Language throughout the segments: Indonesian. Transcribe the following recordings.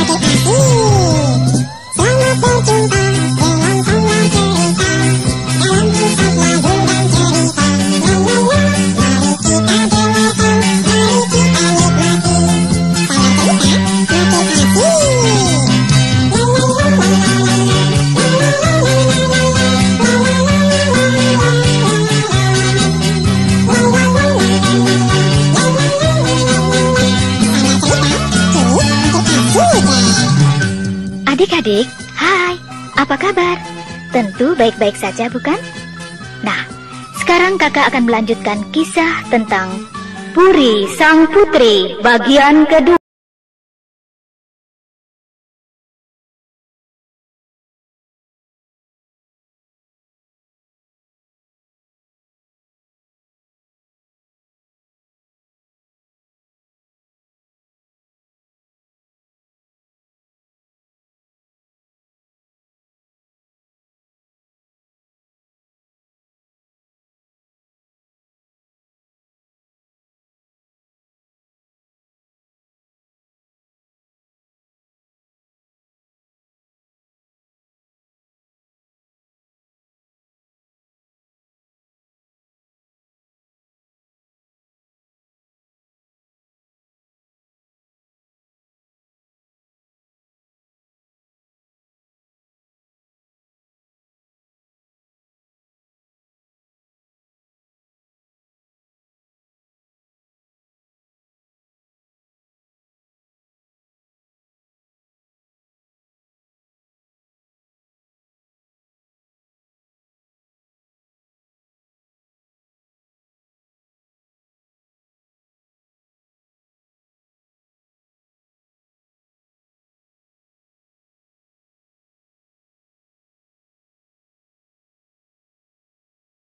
Adik-adik, baik-baik saja, bukan? Nah, sekarang kakak akan melanjutkan kisah tentang Puri Sang Putri bagian kedua.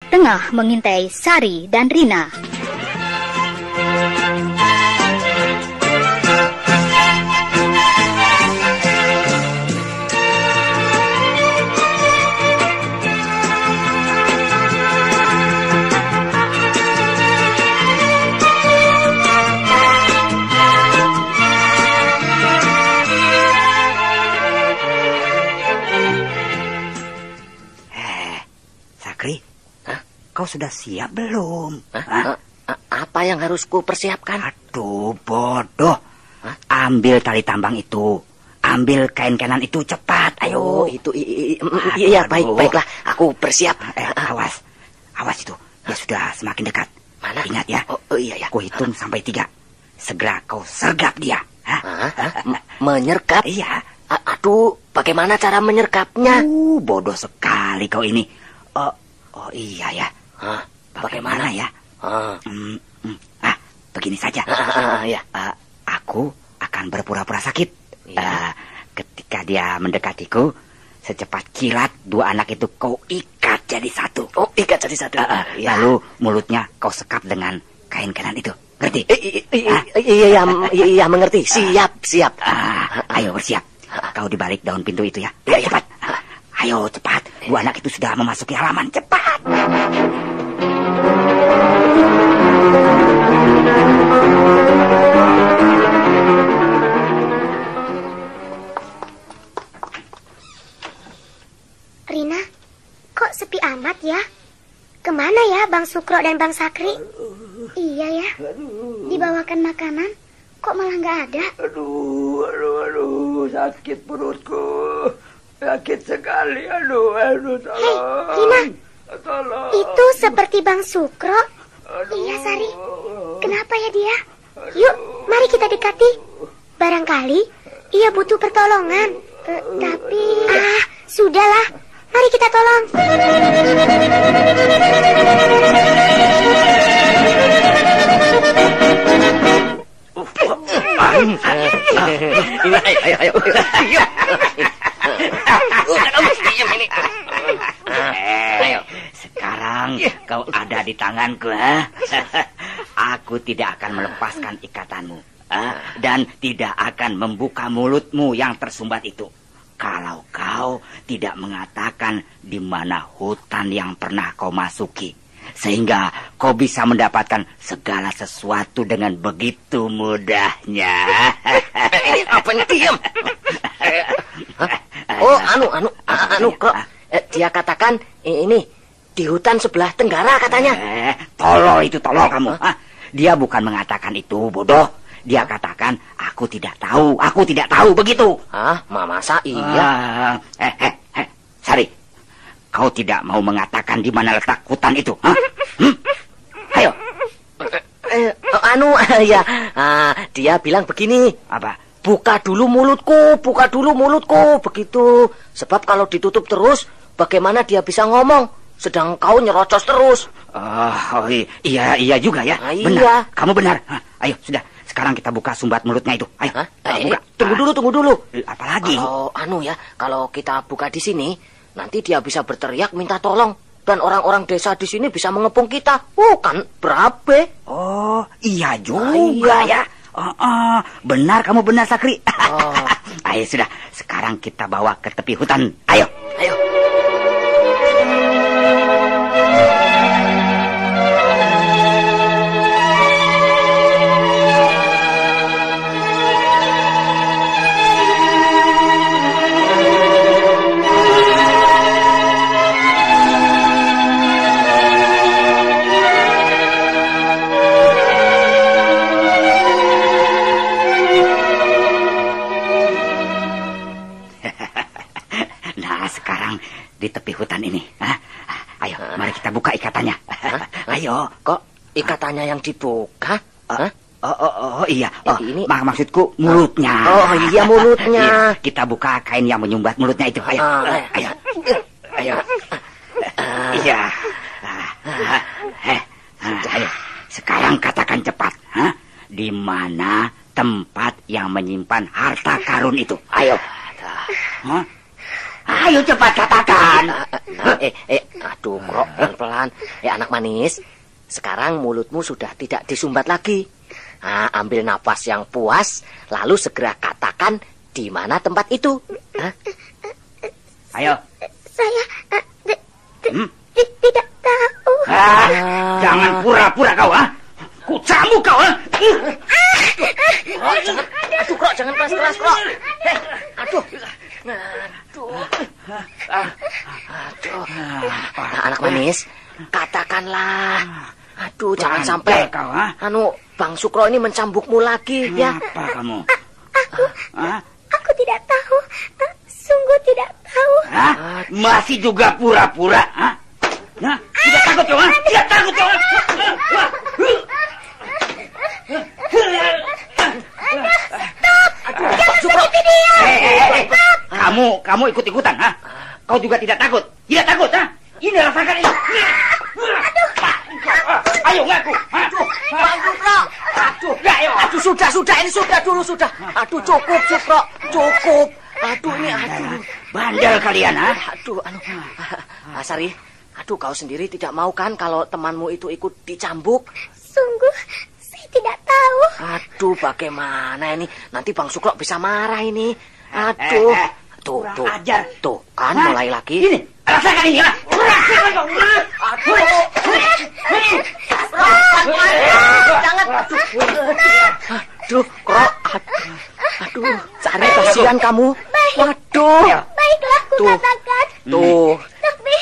Tengah mengintai Sari dan Rina. Sudah siap belum? Hah? Hah? Apa yang harus ku persiapkan? Aduh, bodoh. Hah? Ambil tali tambang itu. Ambil kain-kainan itu cepat. Ayo. Oh, itu iya baik baiklah. Aku bersiap. Eh, awas. Awas itu. Ya sudah semakin dekat. Mana? Ingat ya. Oh, oh iya ya. Ku hitung sampai tiga. Segera kau sergap dia. Hah? Menyergap? Iya. Aduh, bagaimana cara menyergapnya? Uh, bodoh sekali kau ini. Oh, oh iya ya. Hah? Bagaimana, ya? Ah. Hmm, hmm. Ah, begini saja. Ah, ya. Uh, aku akan berpura-pura sakit. Ya. Uh, ketika dia mendekatiku, secepat kilat dua anak itu kau ikat jadi satu. Oh, ikat jadi satu. Uh, ya. Lalu mulutnya kau sekap dengan kain kanan itu. Ngerti? Iya, iya, iya, mengerti. Siap, siap. Ah, ayo bersiap. Kau di balik daun pintu itu ya. Ya, cepat. Ayo cepat. Dua anak itu sudah memasuki halaman. Cepat. Rina, kok sepi amat ya? Ke mana ya Bang Sukro dan Bang Sakri? Iya ya, dibawakan makanan, kok malah nggak ada? Aduh, aduh, aduh, sakit perutku. Sakit sekali, aduh, aduh, tolong. Hei, Rina, tolong. itu seperti Bang Sukro. Aduh. Iya, Sari. Kenapa ya dia? Yuk, mari kita dekati. Barangkali ia butuh pertolongan. Eh, tapi... Ah, sudahlah. Mari kita tolong. Ini, ayo, ayo, ayo. Ayo, sekarang kau ada di tanganku, ha? Aku tidak akan melepaskan ikatanmu. Dan tidak akan membuka mulutmu yang tersumbat itu. Kalau kau tidak mengatakan di mana hutan yang pernah kau masuki. Sehingga kau bisa mendapatkan segala sesuatu dengan begitu mudahnya. Ini apa nih diam? Oh, anu, anu, anu, Krok. Eh, dia katakan eh, ini di hutan sebelah tenggara katanya. Eh, tolol itu tolol kamu. Hah? Dia bukan mengatakan itu, bodoh. Dia katakan, aku tidak tahu, aku tidak tahu begitu. Hah, ma masa iya? Ah, eh, eh, eh, Sari, kau tidak mau mengatakan di mana letak hutan itu? Hah? Hmm? Ayo, Eh, oh, anu, ya, ah, dia bilang begini. apa? Buka dulu mulutku, buka dulu mulutku, begitu. Sebab kalau ditutup terus, bagaimana dia bisa ngomong? Sedang kau nyerocos terus. Oh, oh, iya, iya juga ya. Ah, benar, iya. kamu benar. Hah, ayo, sudah. Sekarang kita buka sumbat mulutnya itu. Ayo, Hah? ah, Eh, buka. tunggu dulu, tunggu dulu. Ah, Apalagi? Kalau anu ya, kalau kita buka di sini, nanti dia bisa berteriak minta tolong. Dan orang-orang desa di sini bisa mengepung kita. Oh, kan berabe. Oh, iya juga Ah, iya. ya. Oh, oh, benar kamu benar Sakri. Oh. Ayo sudah, sekarang kita bawa ke tepi hutan. Ayo. Kok ikatannya yang dibuka? Hah? Oh, oh, oh, iya. Oh, Ini- mak- maksudku mulutnya. Oh, iya, mulutnya. Iya, kita buka kain yang menyumbat mulutnya itu. Ayo. Ah, ayo. Ayo. Iya. Eh, ah, ayo. Sekarang katakan cepat. Hah? Di mana tempat yang menyimpan harta karun itu? Ayo. Hah? Ayo cepat katakan. Eh, eh, aduh, kok pelan-pelan. Eh, anak manis, sekarang mulutmu sudah tidak disumbat lagi. Nah, ambil napas yang puas, lalu segera katakan di mana tempat itu. Hah? Ayo. Saya eh, Hmm? ti- tidak tahu. Ah, jangan pura-pura kau, ah. Ku cambuk kau, ah. Jangan, aduh, kok, jangan keras-keras, kok. Eh, aduh, aduh, aduh. Anak manis, katakanlah. Aduh, jangan Bandel sampai, kau, ah. anu, Bang Sukro ini mencambukmu lagi, ya. Apa kamu? Aku, Ah, aku tidak tahu. Sungguh tidak tahu. ah, masih juga pura-pura, ah? Nah, tidak takut kau, ah? Tidak takut kau, ah? Bang Sukro, Eh, eh, eh, Kamu, kamu ikut-ikutan, ah? Kau juga tidak takut? Tidak takut, ah? Ini rasakan ini. Ayo ngaku. ah. Bang Sukro, aduh, Ya, ayo. aduh, sudah, sudah, ini sudah dulu, sudah. Aduh, cukup, Sukro, cukup. Aduh, ini, aduh. Bandel kalian, ah? Aduh, anu, ah, Sari, aduh, kau sendiri tidak mau kan kalau temanmu itu ikut dicambuk? Sungguh, saya tidak tahu. Aduh, bagaimana ini? Nanti Bang Sukro bisa marah ini. Aduh, Eh, eh, tuh, kurang tuh, ajar. tuh, kan Hah? mulai lagi. Ini, rasakan ini, ah. Rasakan kau. Aduh, jangan, aduh, aduh, Kro, aduh, aduh, Kasihan kamu. Waduh, Baiklah, ku Tuh. katakan. tuh, Tapi,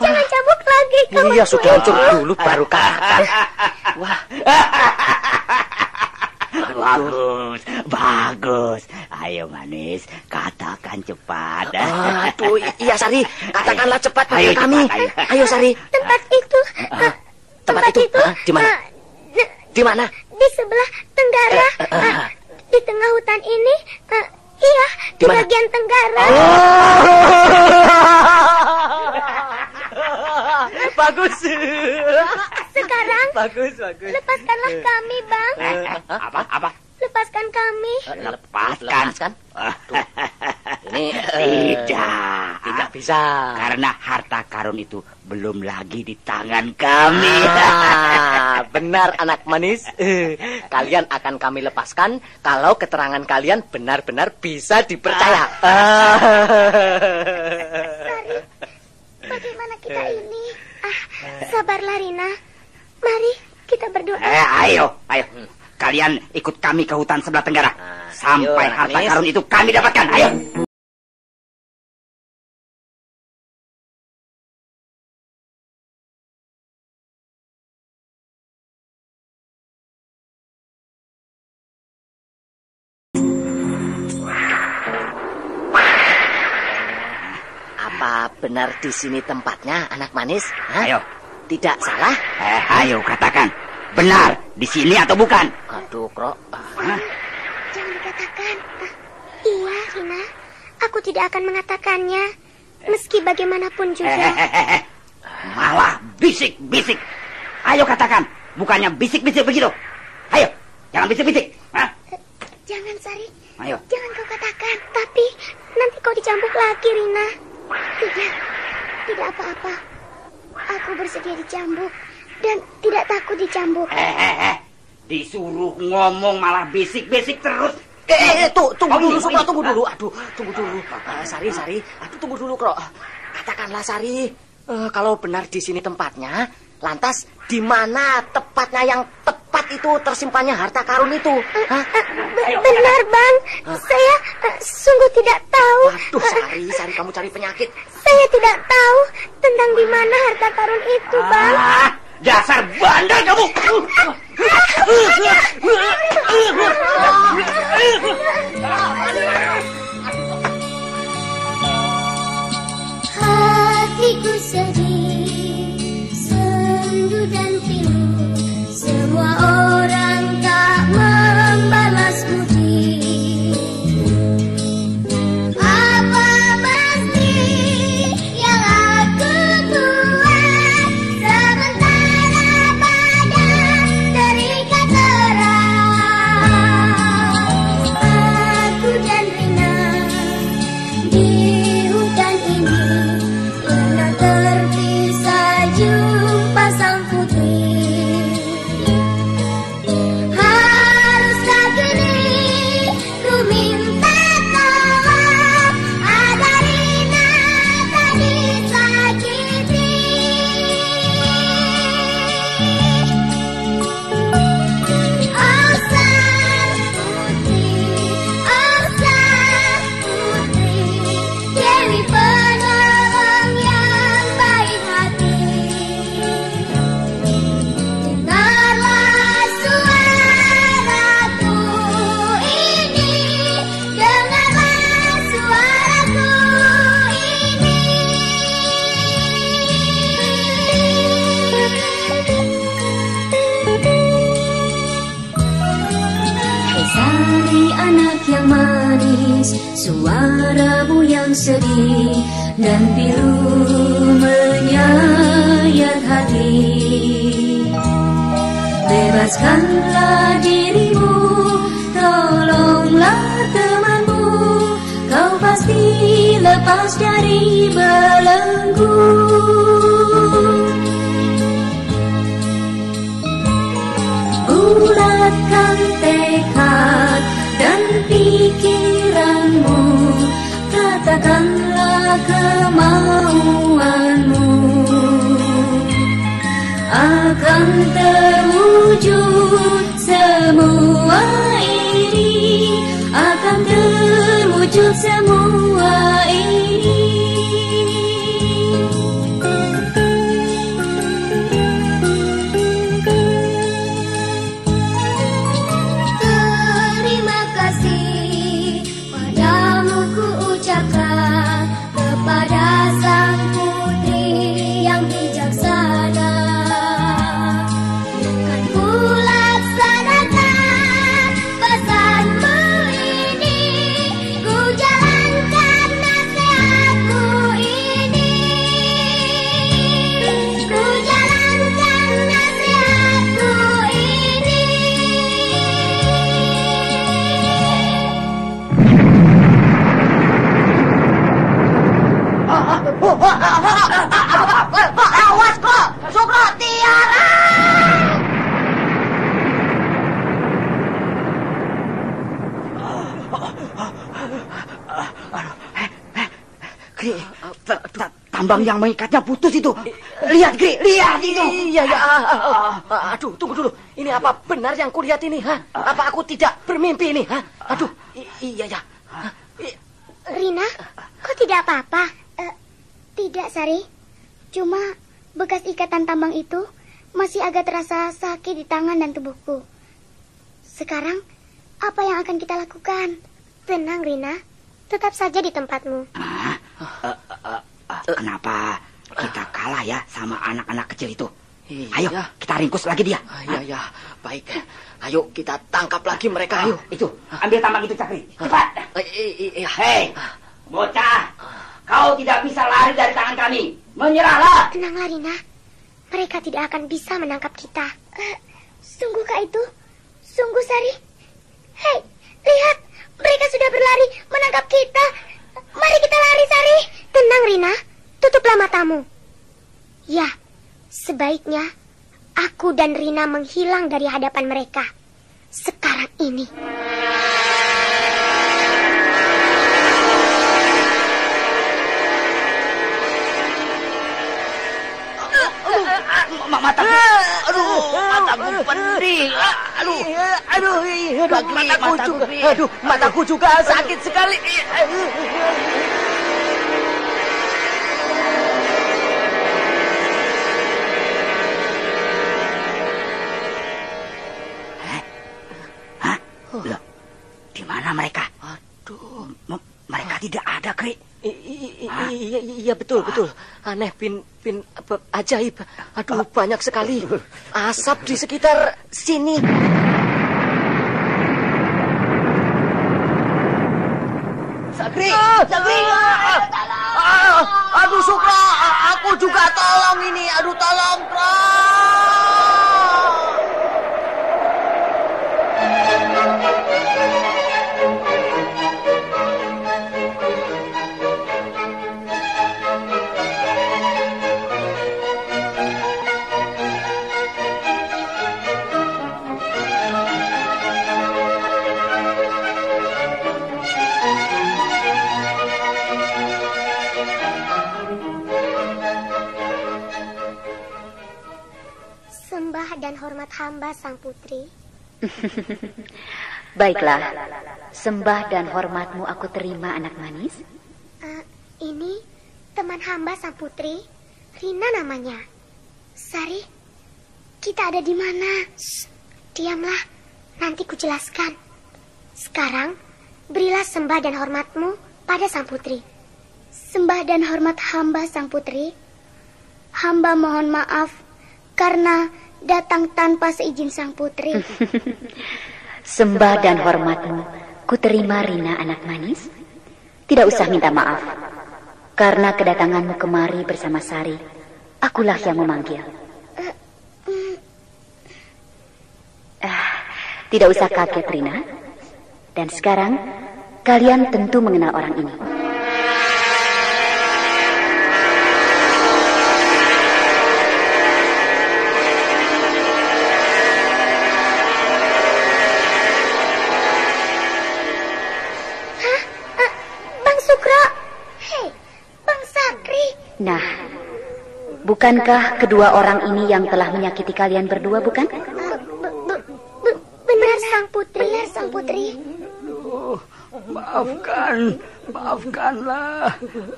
jangan cambuk lagi kawanku. iya sudah hancur dulu baru katakan. Wah, Bagus, bagus. Ayo manis, katakan cepat. aduh, iya Sari, katakanlah cepat pada Ayo, kami. cepat, ayo. Ayo Sari, Tempat itu. eh, tempat itu, Hah? di mana? eh, n- di mana? di sebelah tenggara. Eh, eh, Eh, di tengah hutan ini. eh, iya, di Di mana? bagian tenggara. bagus. Sekarang, bagus, bagus. lepaskanlah kami, Bang. Eh, eh, apa, apa? Lepaskan kami. Lepaskan. Lepaskan. Ini eh, Tidak. tidak bisa. Karena harta karun itu belum lagi di tangan kami. Ah, benar anak manis. Eh, Kalian akan kami lepaskan kalau keterangan kalian benar-benar bisa dipercaya. Ah. Bagaimana kita ini? Ah, Sabarlah Rina. Mari kita berdoa. Eh, ayo, ayo. Kalian ikut kami ke hutan sebelah tenggara. Nah, Sampai ayo, harta karun itu kami dapatkan. Ayo. Apa benar di sini tempatnya, anak manis? Hah? Ayo. Tidak salah? Eh, ayo katakan. Benar di sini atau bukan? Aduh. Hah? Jangan dikatakan. Ah, iya, Rina. Aku tidak akan mengatakannya. Meski bagaimanapun juga. Hehehe. Malah bisik-bisik. Ayo katakan. Bukannya bisik-bisik begitu. Ayo, jangan bisik-bisik. Hah? Jangan, Sari. Ayo. Jangan kau katakan. Tapi nanti kau dicambuk lagi, Rina. Tidak. Tidak apa-apa. Aku bersedia dicambuk. Dan tidak takut dicambuk. Hehehe. Disuruh ngomong malah bisik-bisik terus. Eh, eh, tuh, tunggu Oh, dulu, Sukro, tunggu dulu. Aduh, tunggu dulu. Eh, Sari, Sari, aduh, tunggu dulu, Krok. Katakanlah, Sari, eh, kalau benar di sini tempatnya, lantas di mana tepatnya yang tepat itu tersimpannya harta karun itu? Hah? Be- benar, Bang. Saya eh, sungguh tidak tahu. Aduh, Sari, Sari, kamu cari penyakit. Saya tidak tahu tentang di mana harta karun itu, Bang. Ah, dasar bandel kamu. Hatiku sedih, Bebaskanlah dirimu Tolonglah temanmu. Kau pasti lepas dari belenggu. Bulatkan tekad dan pikiranmu. Katakanlah kemauanmu. Akan terwujud tambang yang mengikatnya putus itu. Lihat, Gri, lihat itu. Iya, ya. Aduh, tunggu dulu. Ini apa benar yang kulihat ini, ha? Apa aku tidak bermimpi ini, ha? Aduh, iya ya. Rina, kok tidak apa-apa? Eh, tidak, Sari. Cuma bekas ikatan tambang itu masih agak terasa sakit di tangan dan tubuhku. Sekarang, apa yang akan kita lakukan? Tenang, Rina. Tetap saja di tempatmu. Eh, eh, kenapa kita kalah ya sama anak-anak kecil itu? Ayo, Iya. kita ringkus lagi dia. Ah, Iya, ya. Baik. Ayo kita tangkap lagi mereka, ayo. Itu, ambil tambang itu, Cakri. Cepat. Eh, i- i- Iya. Hei, bocah. Kau tidak bisa lari dari tangan kami. Menyerahlah. Tenanglah, Rina. Mereka tidak akan bisa menangkap kita. Eh, sungguhkah itu? Sungguh, Sari? Hei, lihat. Mereka sudah berlari menangkap kita. Mari kita lari, Sari. Tenang, Rina. Tutuplah matamu. Ya, sebaiknya aku dan Rina menghilang dari hadapan mereka. Sekarang ini. Ma- Mataku, aduh, mataku pedih. Aduh, Aduh, iya, aduh, mataku juga. Aduh, mataku juga sakit sekali. Iya, iya betul betul. Aneh bin bin apa, ajaib. Aduh banyak sekali asap di sekitar sini. Sagri, Sagri. Ah, aduh Sukra, aku juga tolong ini. Aduh tolong, Pra. Hamba sang putri. Baiklah, sembah dan hormatmu aku terima anak manis. Eh, ini teman hamba sang putri, Rina namanya. Sari, kita ada di mana? Shh, diamlah, nanti kujelaskan. Sekarang, berilah sembah dan hormatmu pada sang putri. Sembah dan hormat hamba sang putri. Hamba mohon maaf karena datang tanpa seizin sang putri. Sembah dan hormatmu ku terima Rina anak manis. Tidak usah minta maaf. Karena kedatanganmu kemari bersama Sari, akulah yang memanggil. Ah, tidak usah kaget Rina. Dan sekarang kalian tentu mengenal orang ini. Bukankah kedua orang ini yang telah menyakiti kalian berdua, bukan? Be- be- be- benar sang putri. Benar sang putri. Aduh, maafkan, maafkanlah,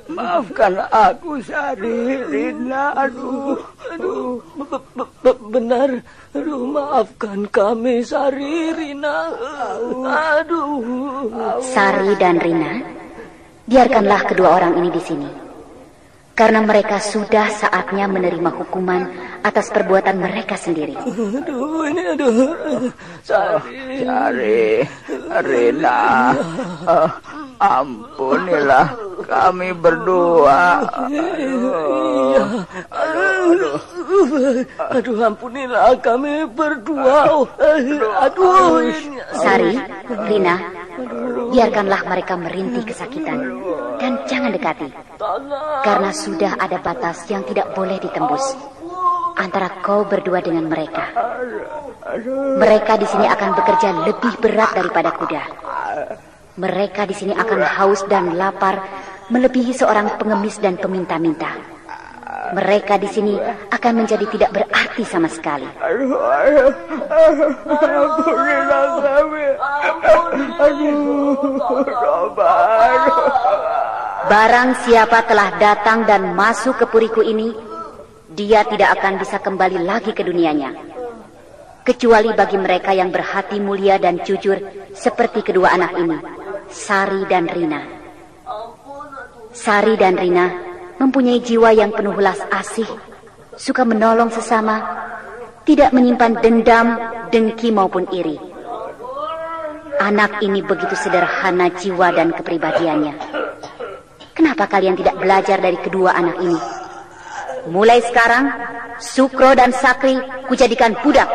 maafkan aku Sari, Rina, aduh, aduh. Be- be- be- benar. Aduh, maafkan kami, Sari, Rina. Aduh. Sari dan Rina, biarkanlah kedua orang ini di sini. Karena mereka sudah saatnya menerima hukuman atas perbuatan mereka sendiri. Aduh, ini aduh. Sari. Sari, Rina, ah, ampunilah kami berdua. Aduh, Aduh, aduh, ampunilah kami berdua. Aduh, ini. Sari, Rina, biarkanlah mereka merintih kesakitan dan jangan dekati. Karena sudah ada batas yang tidak boleh ditembus antara kau berdua dengan mereka. Mereka di sini akan bekerja lebih berat daripada kuda. Mereka di sini akan haus dan lapar melebihi seorang pengemis dan peminta-minta. Mereka di sini akan menjadi tidak berarti sama sekali. Barang siapa telah datang dan masuk ke puriku ini, dia tidak akan bisa kembali lagi ke dunianya. Kecuali bagi mereka yang berhati mulia dan jujur seperti kedua anak ini, Sari dan Rina. Sari dan Rina mempunyai jiwa yang penuh belas asih, suka menolong sesama, tidak menyimpan dendam, dengki maupun iri. Anak ini begitu sederhana jiwa dan kepribadiannya. Kenapa kalian tidak belajar dari kedua anak ini? Mulai sekarang, Sukro dan Sakri kujadikan budak.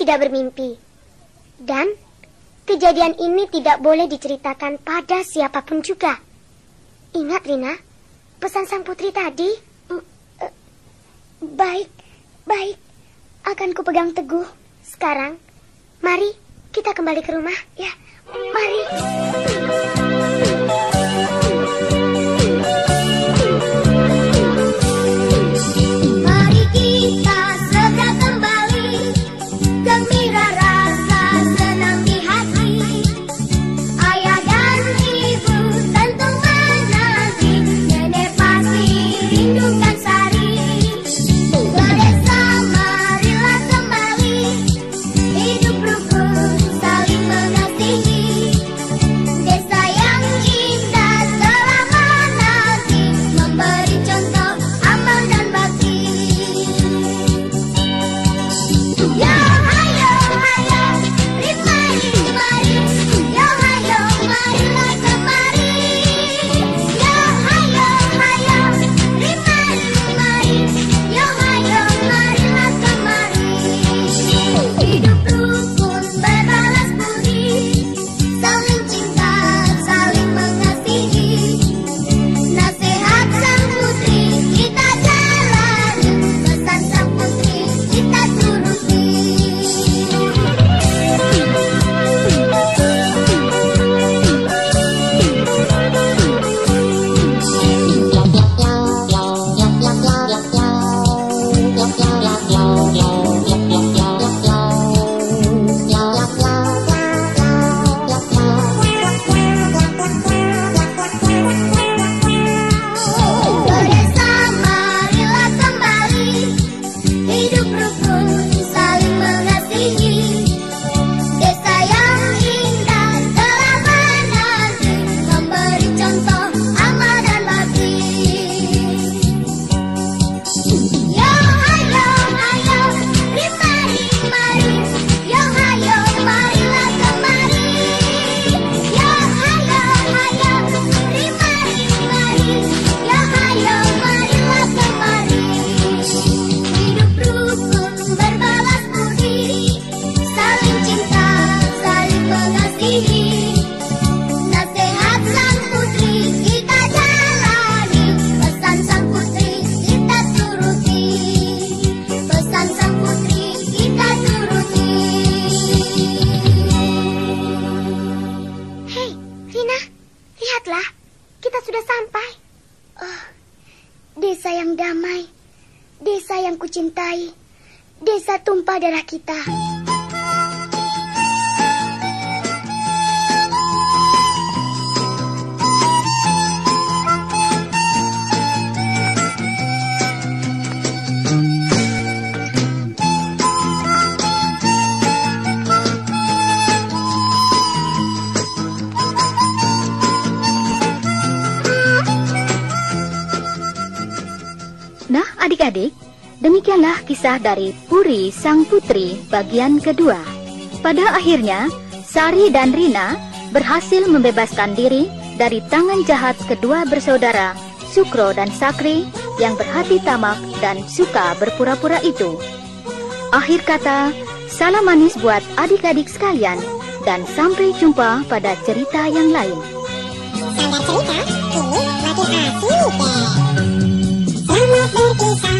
Tidak bermimpi. Dan kejadian ini tidak boleh diceritakan pada siapa pun juga. Ingat, Rina, pesan sang putri tadi. Mm, eh, Baik, baik. Akan kupegang teguh. Sekarang, mari kita kembali ke rumah. Ya, mari. Mari darah kita. kisah dari Puri Sang Putri bagian kedua. Pada akhirnya, Sari dan Rina berhasil membebaskan diri dari tangan jahat kedua bersaudara, Sukro dan Sakri, yang berhati tamak dan suka berpura-pura itu. Akhir kata, salam manis buat adik-adik sekalian, dan sampai jumpa pada cerita yang lain. Sampai cerita, ini makin asik deh. Selamat berkisah.